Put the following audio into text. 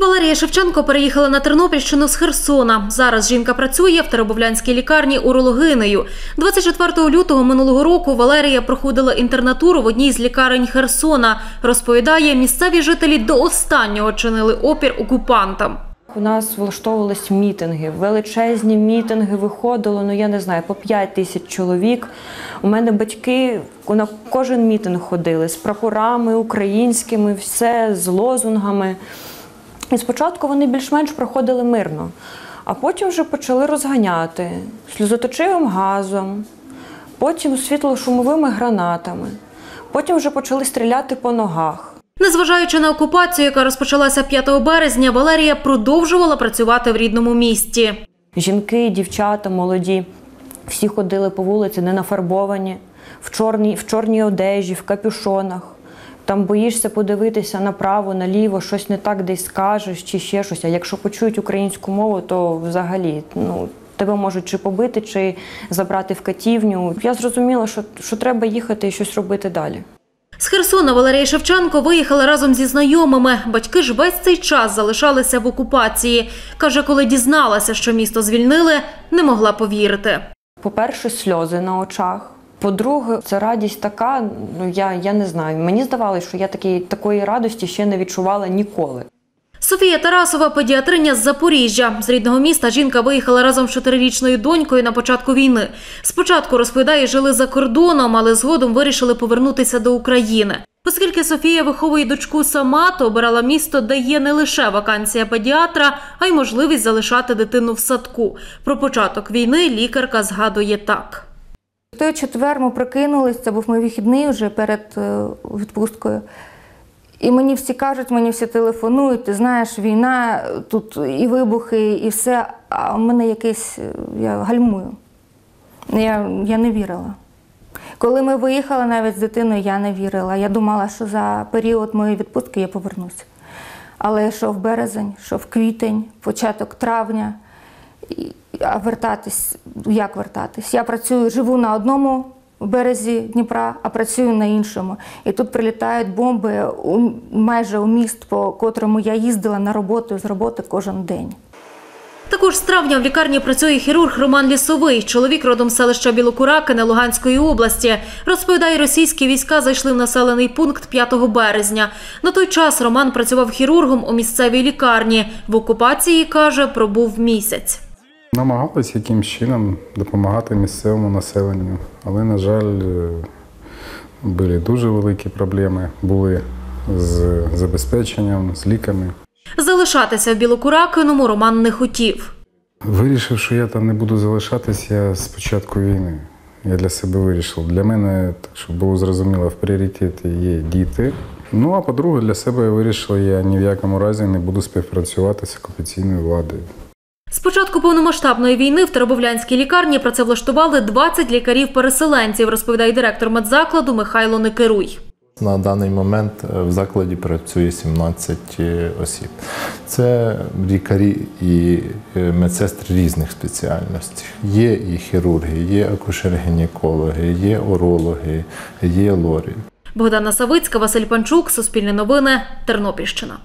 Валерія Шевченко переїхала на Тернопільщину з Херсона. Зараз жінка працює в Теребовлянській лікарні урологинею. 24 лютого минулого року Валерія проходила інтернатуру в одній з лікарень Херсона. Розповідає, місцеві жителі до останнього чинили опір окупантам. У нас влаштовувались мітинги, величезні мітинги виходило, ну я не знаю, по 5 тисяч чоловік. У мене батьки на кожен мітинг ходили з прапорами українськими, все з лозунгами. І спочатку вони більш-менш проходили мирно, а потім вже почали розганяти сльозоточивим газом, потім світло-шумовими гранатами, потім вже почали стріляти по ногах. Незважаючи на окупацію, яка розпочалася 5 березня, Валерія продовжувала працювати в рідному місті. Жінки, дівчата, молоді, всі ходили по вулиці, не нафарбовані, в чорній, в чорній одежі, в капюшонах. Там боїшся подивитися направо, наліво, щось не так десь скажеш чи ще щось. А якщо почують українську мову, то взагалі ну, тебе можуть чи побити, чи забрати в катівню. Я зрозуміла, що, що треба їхати і щось робити далі. З Херсона Валерія Шевченко виїхала разом зі знайомими. Батьки ж весь цей час залишалися в окупації. Каже, коли дізналася, що місто звільнили, не могла повірити. По-перше, сльози на очах. По-друге, це радість така, ну я, я не знаю. Мені здавалося, що я такі, такої радості ще не відчувала ніколи. Софія Тарасова, педіатриня з Запоріжжя. З рідного міста жінка виїхала разом з чотирирічною донькою на початку війни. Спочатку, розповідає, жили за кордоном, але згодом вирішили повернутися до України. Оскільки Софія виховує дочку сама, то обирала місто, де є не лише вакансія педіатра, а й можливість залишати дитину в садку. Про початок війни лікарка згадує так. В той четвер ми прокинулись, це був мій вихідний вже перед е, відпусткою. І мені всі кажуть, мені всі телефонують, ти знаєш, війна, тут і вибухи, і все, а в мене якесь, е, я гальмую. Я, я не вірила. Коли ми виїхали навіть з дитиною, я не вірила. Я думала, що за період моєї відпустки я повернуся. Але йшов березень, йшов квітень, початок травня. А вертатись, як вертатись? Я працюю, живу на одному березі Дніпра, а працюю на іншому. І тут прилітають бомби у, майже у міст, по котрому я їздила на роботу з роботи кожен день. Також з травня в лікарні працює хірург Роман Лісовий. Чоловік родом з селища Білокуракине Луганської області. Розповідає, російські війська зайшли в населений пункт 5 березня. На той час Роман працював хірургом у місцевій лікарні. В окупації, каже, пробув місяць. Намагалися якимсь чином допомагати місцевому населенню, але, на жаль, е, були дуже великі проблеми були з забезпеченням, з ліками. Залишатися в Білокуракиному Роман не хотів. Вирішив, що я там не буду залишатися з початку війни. Я для себе вирішив. Для мене, так щоб було зрозуміло, в пріоритеті є діти. Ну а по-друге, для себе я вирішив, я ні в якому разі не буду співпрацювати з окупаційною владою. З початку повномасштабної війни в Теребовлянській лікарні працевлаштували 20 лікарів-переселенців, розповідає директор медзакладу Михайло Некеруй. На даний момент е, в закладі працює 17 осіб. Це лікарі і е, медсестри різних спеціальностей. Є і хірурги, є акушер-гінекологи, є урологи, є лорі. Богдана Савицька, Василь Панчук, Суспільне новини, Тернопільщина.